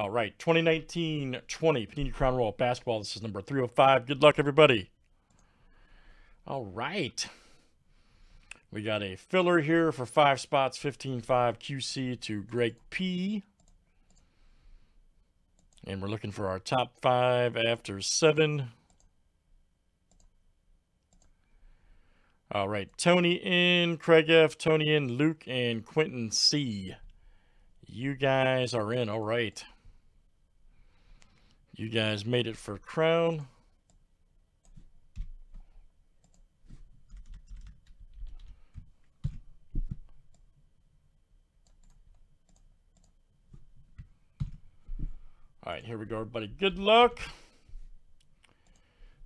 All right, 2019-20 Panini Crown Royale Basketball. This is number 305. Good luck, everybody. All right. We got a filler here for five spots, 15-5 QC to Greg P. And we're looking for our top five after seven. All right, Tony in, Craig F, Tony in, Luke, and Quentin C. You guys are in. All right. You guys made it for Crown. All right, here we go, everybody. Good luck.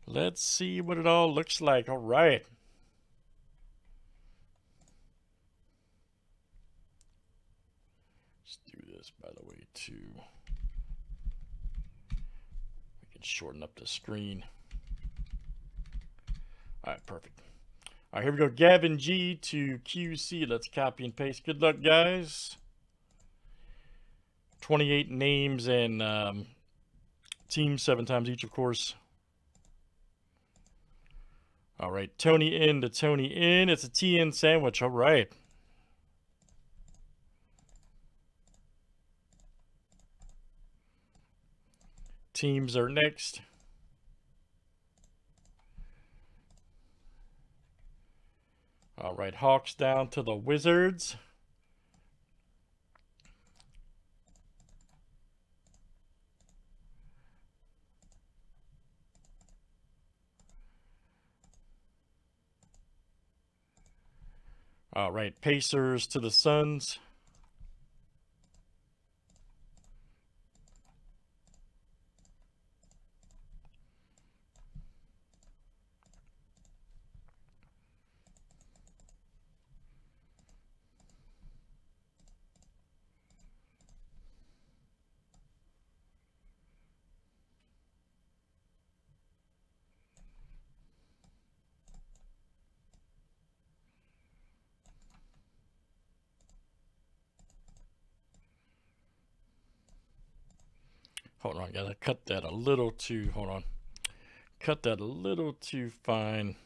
Let's see what it all looks like. All right. Let's do this, by the way, too. Shorten up the screen. All right, perfect. All right, here we go. Gavin G to QC. Let's copy and paste. Good luck, guys. 28 names and um, teams, seven times each, of course. All right, Tony in to Tony in. It's a TN sandwich. All right. Teams are next. All right, Hawks down to the Wizards. All right, Pacers to the Suns. Hold on, gotta cut that a little too, hold on. Cut that a little too fine.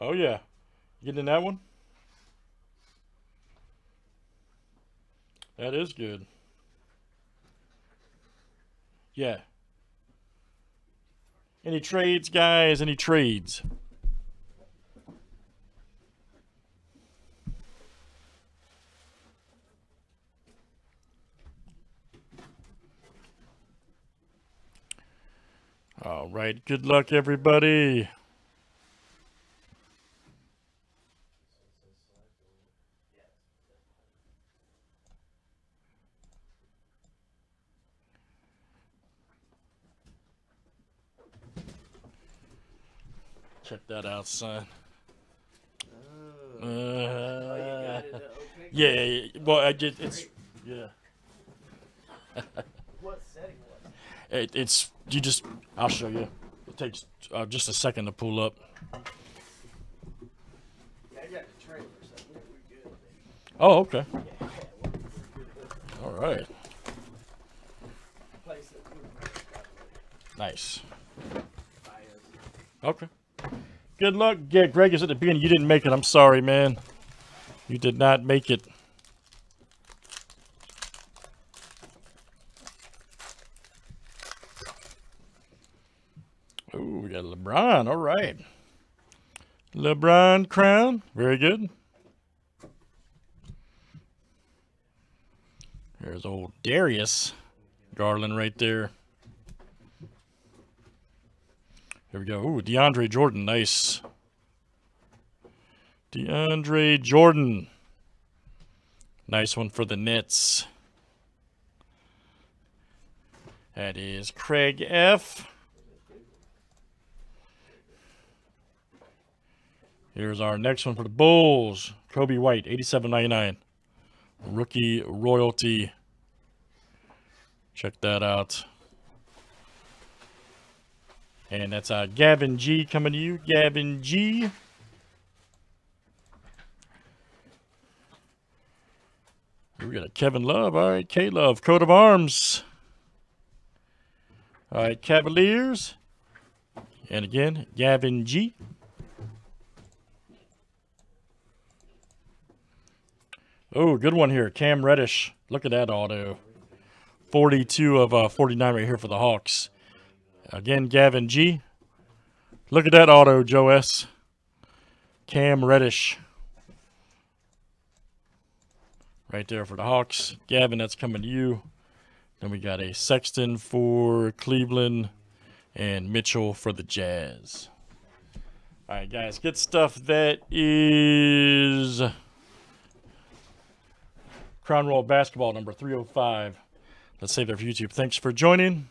Oh yeah. Getting in that one? That is good. Yeah. Any trades, guys? Any trades? All right. Good luck, everybody. Check that out, son. Oh, Uh, oh, you got it. Okay. yeah, yeah, yeah. Well, I just it's yeah. What setting was It, it? it's you just I'll show you. It takes uh, just a second to pull up. Yeah, I got the trailer, so we're, we're good. baby. Oh, okay. Yeah, yeah, we're, we're good. All right. Place that we're by Nice. Okay. Good luck. Yeah, Greg is at the beginning. You didn't make it. I'm sorry, man. You did not make it. Oh, we got LeBron. All right. LeBron crown. Very good. There's old Darius. Garland right there. Here we go. Ooh, DeAndre Jordan. Nice. DeAndre Jordan. Nice one for the Nets. That is Craig F. Here's our next one for the Bulls. Coby White, 87.99. Rookie royalty. Check that out. And that's uh, Gavin G coming to you. Gavin G. We got a Kevin Love. All right, K Love, coat of arms. All right, Cavaliers. And again, Gavin G. Oh, good one here. Cam Reddish. Look at that auto. 42 of uh, 49 right here for the Hawks. Again, Gavin G. Look at that auto, Joe S. Cam Reddish. Right there for the Hawks. Gavin, that's coming to you. Then we got a Sexton for Cleveland and Mitchell for the Jazz. All right, guys, get stuff that is Crown Royale Basketball number 305. Let's save there for YouTube. Thanks for joining.